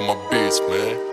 on my bitch, man.